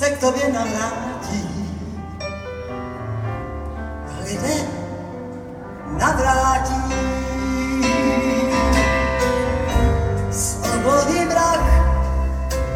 se k tobě navrátí. Lidé navrátí. Svobodný mrak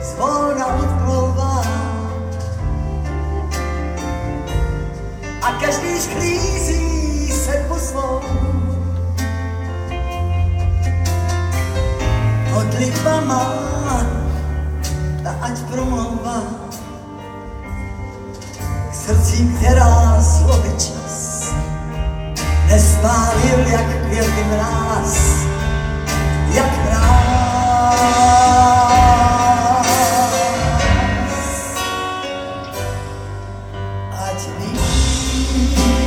zvolna odplouvá a každý sklízí sedmu svou. Modlitba má, ta ať promlouvá srdcím, která slovy čas nespálil jak květy mráz, jak mráz. Ať nyní